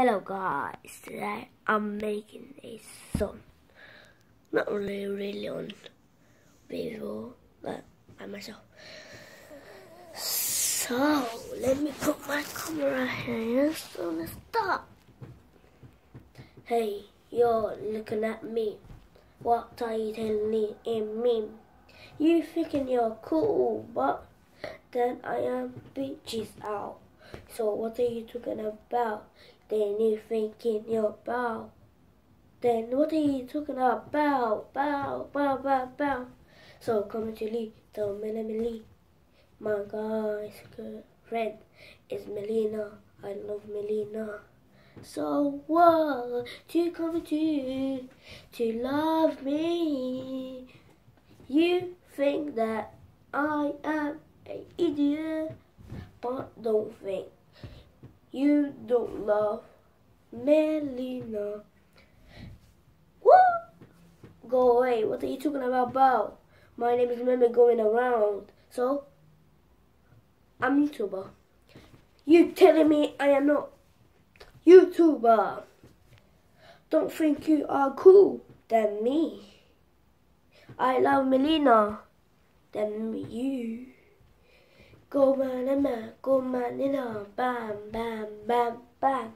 Hello guys, today I'm making a song. Not really, really on video, but by myself. So, let me put my camera here so let's start. Hey, you're looking at me. What are you telling in me? You thinking you're cool, but then I am bitches out. So what are you talking about? Then you thinking you're bow. Then what are you talking about? Bow, bow, bow, bow. So come to Lee, so Melanie. My guy's good friend is Melina. I love Melina. So what you come to to love me? You think that I am an idiot, but don't think you don't love Melina. What? Go away. What are you talking about, Bow? My name is Meme going around. So, I'm YouTuber. You telling me I am not YouTuber? Don't think you are cool than me. I love Melina than you. Go man, go man, bam, bam, bam, bam.